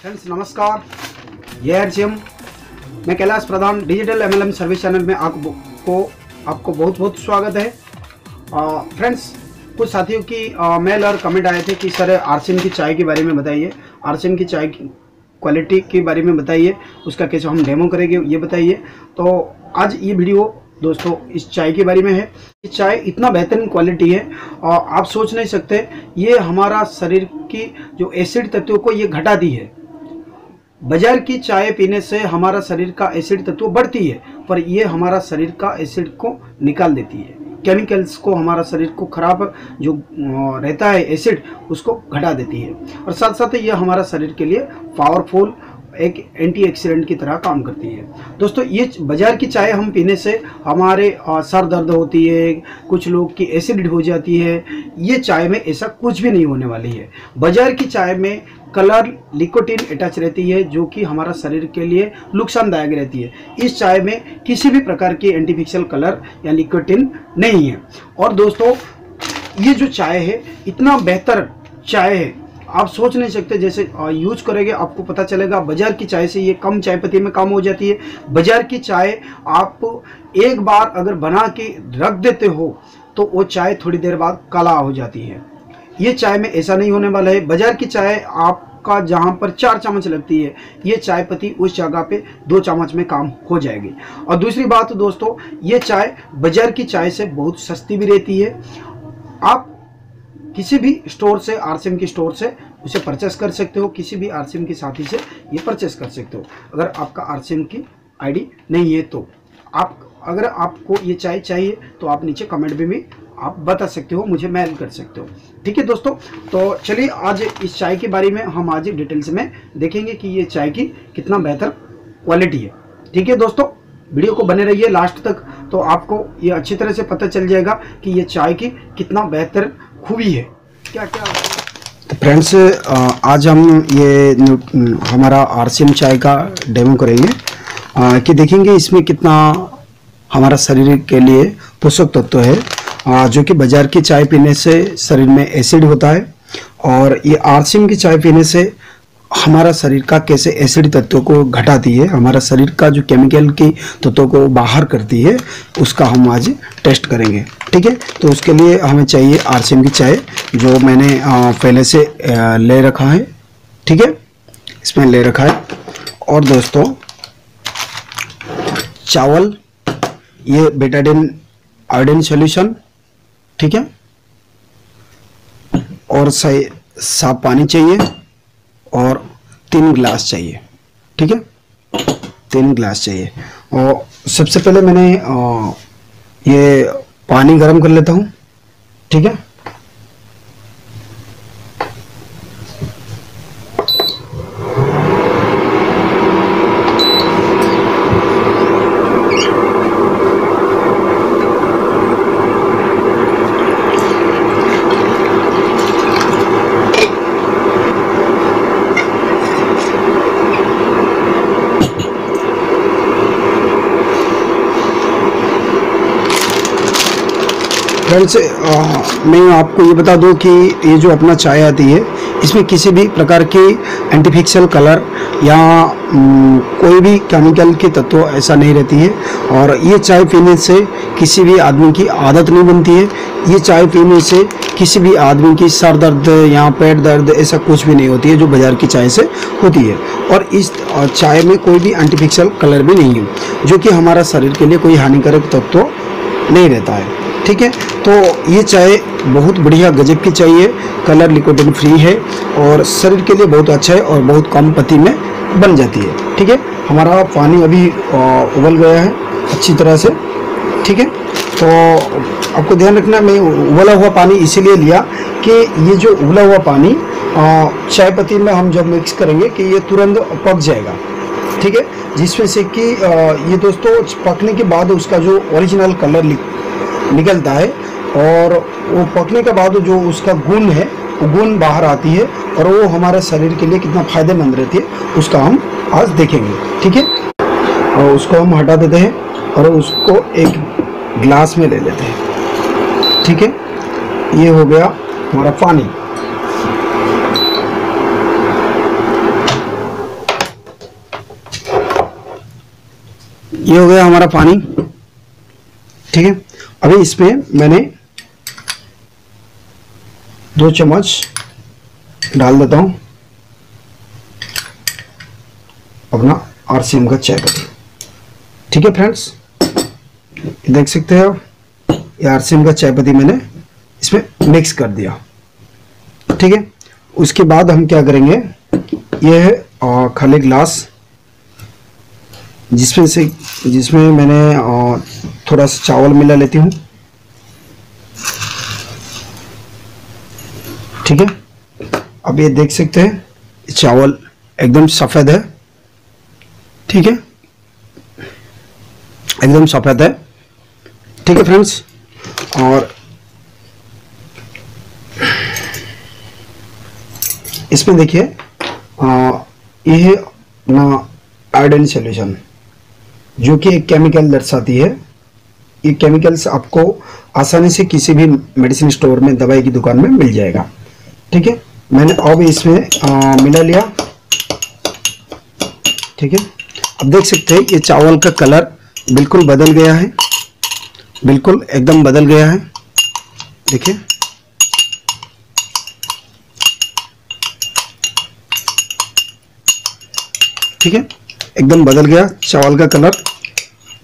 Friends नमस्कार। ये RCM मैं Kailash Pradhan digital MLM service channel में आपको आपको बहुत बहुत स्वागत है। फ्रेंड्स कुछ साथियों की मेल और कमेंट आए थे कि सर आरसीएम की चाय के बारे में बताइए। आरसीएम की चाय की क्वालिटी के बारे में बताइए। उसका कैसे हम डेमो करेंगे, ये बताइए। तो आज ये वीडियो दोस्तों इस चाय के बारे में है। ये चाय इतना बेहतरीन क्वालिटी है और आप सोच नहीं सकते। ये हमारा शरीर की जो एसिड तत्वों को ये घटा दी है। बाज़ार की चाय पीने से हमारा शरीर का एसिड तत्व बढ़ती है, पर यह हमारा शरीर का एसिड को निकाल देती है। केमिकल्स को हमारा शरीर को खराब जो रहता है एसिड, उसको घटा देती है। और साथ साथ यह हमारा शरीर के लिए पावरफुल एक एंटीऑक्सीडेंट की तरह काम करती है। दोस्तों, ये बाज़ार की चाय हम पीने से हमारे सर दर्द होती है, कुछ लोग की एसिड हो जाती है, ये चाय में ऐसा कुछ भी नहीं होने वाली है। बाज़ार की चाय में कलर लिकोटिन अटैच रहती है, जो कि हमारा शरीर के लिए नुकसानदायक रहती है। इस चाय में किसी भी प्रकार की एंटीफिक्सल कलर या लिकोटिन नहीं है। और दोस्तों, ये जो चाय है, इतना बेहतर चाय है आप सोच नहीं सकते, जैसे यूज़ करेंगे, आपको पता चलेगा, बाज़ार की चाय से ये कम चाय पत्ती में काम हो जाती है। बाज़ार की चाय आप एक बार अगर बना के रख देते हो तो वो चाय थोड़ी देर बाद काला हो जाती है। ये चाय में ऐसा नहीं होने वाला है। बाज़ार की चाय आपका जहाँ पर चार चम्मच लगती है, ये चाय पत्ती उस जगह पे दो चम्मच में काम हो जाएगी। और दूसरी बात, दोस्तों, ये चाय बाज़ार की चाय से बहुत सस्ती भी रहती है। आप किसी भी स्टोर से, आरसीएम की स्टोर से उसे परचेस कर सकते हो, किसी भी आरसीएम की साथी से ये परचेस कर सकते हो। अगर आपका आरसीएम की आईडी नहीं है तो। आप, अगर आपको ये चाय चाहिए तो आप नीचे कमेंट भी में आप बता सकते हो, मुझे मेल कर सकते हो। ठीक है दोस्तों तो चलिए आज इस चाय के बारे में हम आज डिटेल्स में देखेंगे कि ये चाय की कितना बेहतर क्वालिटी है। ठीक है दोस्तों, वीडियो को बने रहिए लास्ट तक तो आपको ये अच्छी तरह से पता चल जाएगा कि ये चाय की कितना बेहतर खूबी है। क्या क्या तो फ्रेंड्स आज हम ये हमारा आरसीएम चाय का डेमो करेंगे। कि देखेंगे इसमें कितना हमारा शरीर के लिए पोषक तत्व है। जो कि बाज़ार की चाय पीने से शरीर में एसिड होता है। और ये आरसीएम की चाय पीने से हमारा शरीर का कैसे एसिड तत्वों को घटाती है हमारा शरीर का जो केमिकल की तत्वों को बाहर करती है उसका हम आज टेस्ट करेंगे। ठीक है? तो उसके लिए हमें चाहिए आरसीएम की चाय, जो मैंने पहले से ले रखा है। ठीक है? इसमें ले रखा है। और दोस्तों, चावल, ये बेटाडिन आयोडीन सॉल्यूशन ठीक है? और सही साफ़ पानी चाहिए, और तीन गिलास चाहिए। ठीक है? तीन गिलास चाहिए। और सबसे पहले मैंने ये पानी गर्म कर लेता हूँ। ठीक है? फ्रेंड्स मैं आपको ये बता दूँ कि ये जो अपना चाय आती है, इसमें किसी भी प्रकार की एंटीफिक्सल कलर या कोई भी केमिकल के तत्व ऐसा नहीं रहती है। और ये चाय पीने से किसी भी आदमी की आदत नहीं बनती है। ये चाय पीने से किसी भी आदमी की सर दर्द या पेट दर्द ऐसा कुछ भी नहीं होती है, जो बाज़ार की चाय से होती है। और इस चाय में कोई भी एंटीफिक्सल कलर भी नहीं है, जो कि हमारा शरीर के लिए कोई हानिकारक तत्व नहीं रहता है। ठीक है? तो ये चाय बहुत बढ़िया गजब की चाहिए कलर लिक्विडिन फ्री है और शरीर के लिए बहुत अच्छा है और बहुत कम पति में बन जाती है। ठीक है? हमारा पानी अभी उबल गया है अच्छी तरह से। ठीक है? तो आपको ध्यान रखना, मैं उबला हुआ पानी इसीलिए लिया कि ये जो उबला हुआ पानी चाय पत्ती में हम जब मिक्स करेंगे कि ये तुरंत पक जाएगा। ठीक है? जिसमें से कि ये दोस्तों, पकने के बाद उसका जो ओरिजिनल कलर निकलता है और वो पकने के बाद जो उसका गुण है, वो गुण बाहर आती है और वो हमारे शरीर के लिए कितना फ़ायदेमंद रहती है, उसका हम आज देखेंगे। ठीक है? और उसको हम हटा देते हैं और उसको एक ग्लास में ले लेते हैं। ठीक है? ये हो गया हमारा पानी। ये हो गया हमारा पानी। ठीक है? अभी इसमें मैंने दो चम्मच डाल देता हूँ। अपना आरसीएम का चाय पत्ती। ठीक है फ्रेंड्स? देख सकते हैं आप, ये आरसीएम का चाय पत्ती मैंने इसमें मिक्स कर दिया। ठीक है? उसके बाद हम क्या करेंगे? ये है खाली ग्लास जिसमें से, जिसमें मैंने थोड़ा सा चावल मिला लेती हूँ। ठीक है? अब ये देख सकते हैं चावल एकदम सफ़ेद है। ठीक है? एकदम सफ़ेद है। ठीक है फ्रेंड्स? और इसमें देखिए ये है अपना आयोडीन सोल्यूशन जो कि एक केमिकल दर्शाती है। ये केमिकल्स आपको आसानी से किसी भी मेडिसिन स्टोर में दवाई की दुकान में मिल जाएगा। ठीक है? मैंने अब इसमें आ, मिला लिया। ठीक है? अब देख सकते हैं ये चावल का कलर बिल्कुल बदल गया है। बिल्कुल एकदम बदल गया है। देखिए। ठीक है? एकदम बदल गया चावल का कलर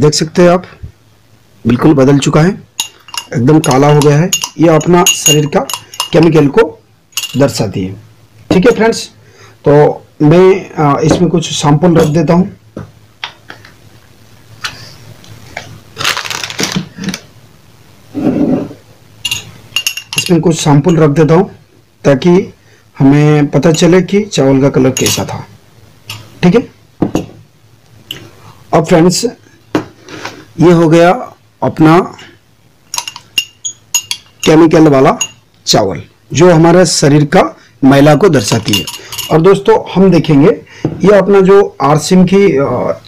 देख सकते हैं आप। बिल्कुल बदल चुका है, एकदम काला हो गया है। ये अपना शरीर का केमिकल को दर्शाती है। ठीक है फ्रेंड्स तो मैं इसमें कुछ सैंपल रख देता हूँ। इसमें कुछ सैंपल रख देता हूँ, ताकि हमें पता चले कि चावल का कलर कैसा था। ठीक है? अब फ्रेंड्स ये हो गया अपना केमिकल वाला चावल, जो हमारे शरीर का मैला को दर्शाती है। और दोस्तों, हम देखेंगे, ये अपना जो आरसिम की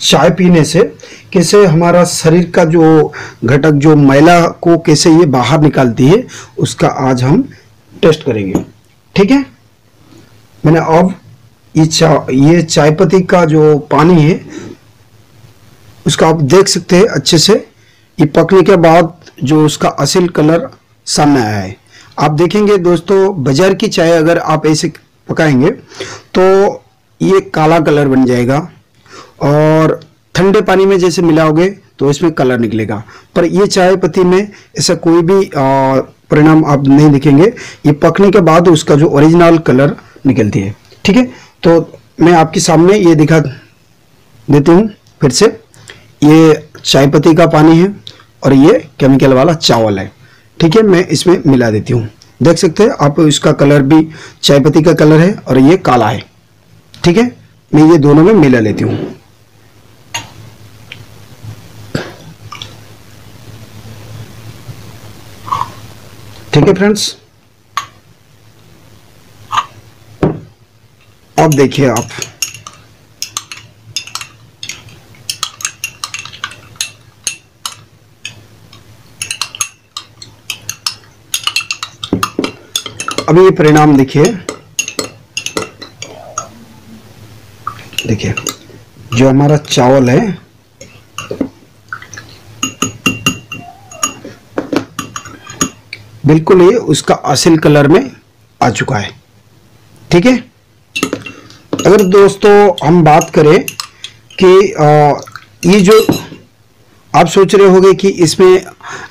चाय पीने से कैसे हमारा शरीर का जो घटक, जो मैला को कैसे ये बाहर निकालती है, उसका आज हम टेस्ट करेंगे। ठीक है? मैंने अब ये चा, ये चाय पत्ती का जो पानी है, उसका आप देख सकते हैं अच्छे से। ये पकने के बाद जो उसका असल कलर सामने आया है। आप देखेंगे दोस्तों, बाज़ार की चाय अगर आप ऐसे पकाएँगे तो ये काला कलर बन जाएगा और ठंडे पानी में जैसे मिलाओगे तो इसमें कलर निकलेगा। पर ये चाय पत्ती में ऐसा कोई भी परिणाम आप नहीं दिखेंगे। ये पकने के बाद उसका जो ओरिजिनल कलर निकलती है। ठीक है? तो मैं आपके सामने ये दिखा देती हूँ फिर से। ये चाय पत्ती का पानी है। और ये केमिकल वाला चावल है। ठीक है, मैं इसमें मिला देती हूँ। देख सकते हैं, आप इसका कलर भी चाय पत्ती का कलर है और ये काला है। ठीक है, मैं ये दोनों में मिला लेती हूँ। ठीक है फ्रेंड्स अब देखिए आप। अभी परिणाम देखिए। देखिए जो हमारा चावल है बिल्कुल ये उसका असल कलर में आ चुका है। ठीक है? अगर दोस्तों हम बात करें कि आ, ये जो आप सोच रहे होंगे कि इसमें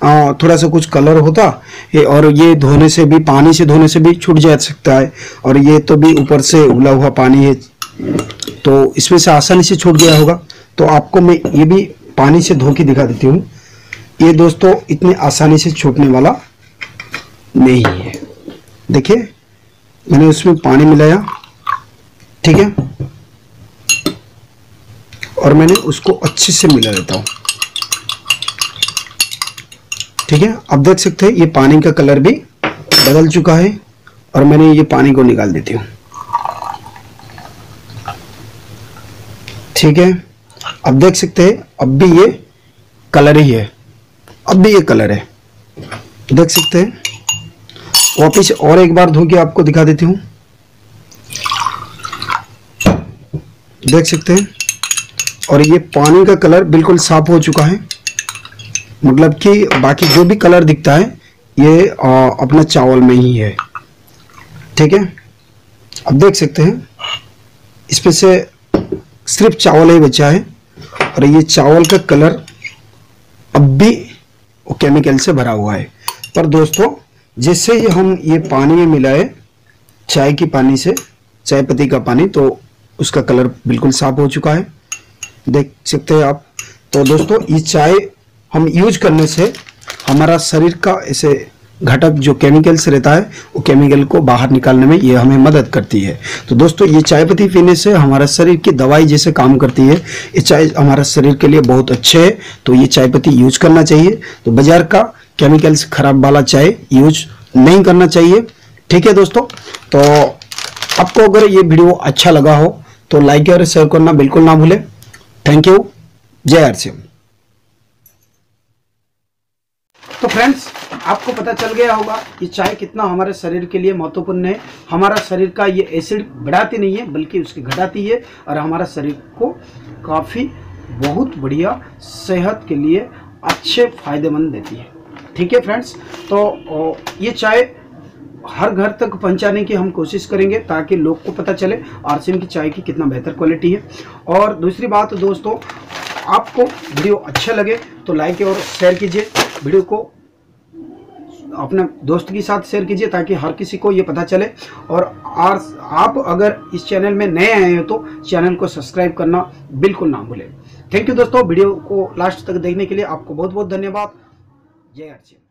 आ, थोड़ा सा कुछ कलर होता ये और ये धोने से भी पानी से धोने से भी छूट जा सकता है और ये तो भी ऊपर से उबला हुआ पानी है तो इसमें से आसानी से छूट गया होगा। तो आपको मैं ये भी पानी से धो के दिखा देती हूँ। ये दोस्तों इतने आसानी से छूटने वाला नहीं है। देखिए मैंने उसमें पानी मिलाया ठीक है? और मैंने उसको अच्छे से मिला देता हूँ। ठीक है? अब देख सकते हैं, ये पानी का कलर भी बदल चुका है और मैंने ये पानी को निकाल देती हूँ। ठीक है? अब देख सकते हैं, अब भी ये कलर ही है। अब भी ये कलर है। देख सकते हैं। वापिस और एक बार धो के आपको दिखा देती हूँ। देख सकते हैं। और ये पानी का कलर बिल्कुल साफ़ हो चुका है। मतलब कि बाकी जो भी कलर दिखता है ये आ, अपना चावल में ही है। ठीक है? अब देख सकते हैं। इसमें से सिर्फ़ चावल ही बचा है। और ये चावल का कलर अब भी वो केमिकल से भरा हुआ है। पर दोस्तों जैसे ही हम ये पानी में मिलाए चाय की पानी से चाय पत्ती का पानी तो उसका कलर बिल्कुल साफ़ हो चुका है। देख सकते हैं आप। तो दोस्तों ये चाय हम यूज़ करने से हमारा शरीर का ऐसे घटक जो केमिकल्स रहता है, वो केमिकल को बाहर निकालने में ये हमें मदद करती है। तो दोस्तों, ये चाय पत्ती पीने से हमारा शरीर की दवाई जैसे काम करती है, ये चाय हमारा शरीर के लिए बहुत अच्छे है तो ये चाय पत्ती यूज़ करना चाहिए। तो बाज़ार का केमिकल्स खराब वाला चाय यूज़ नहीं करना चाहिए। ठीक है दोस्तों तो आपको अगर ये वीडियो अच्छा लगा हो तो लाइक और शेयर करना बिल्कुल ना भूलें। थैंक यू जय हरसिम तो फ्रेंड्स आपको पता चल गया होगा कि चाय कितना हमारे शरीर के लिए महत्वपूर्ण है। हमारा शरीर का ये एसिड बढ़ाती नहीं है, बल्कि उसकी घटाती है और हमारा शरीर को काफ़ी बहुत बढ़िया सेहत के लिए अच्छे फ़ायदेमंद देती है। ठीक है फ्रेंड्स तो ये चाय हर घर तक पहुँचाने की हम कोशिश करेंगे ताकि लोग को पता चले आरसीएम की चाय की कितना बेहतर क्वालिटी है। और दूसरी बात दोस्तों, आपको वीडियो अच्छा लगे तो लाइक और शेयर कीजिए। वीडियो को अपने दोस्त के साथ शेयर कीजिए ताकि हर किसी को ये पता चले। और आप अगर इस चैनल में नए आए हैं तो चैनल को सब्सक्राइब करना बिल्कुल ना भूलें। थैंक यू दोस्तों, वीडियो को लास्ट तक देखने के लिए आपको बहुत बहुत धन्यवाद। जय अर्चित